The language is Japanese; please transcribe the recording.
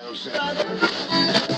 No Okay.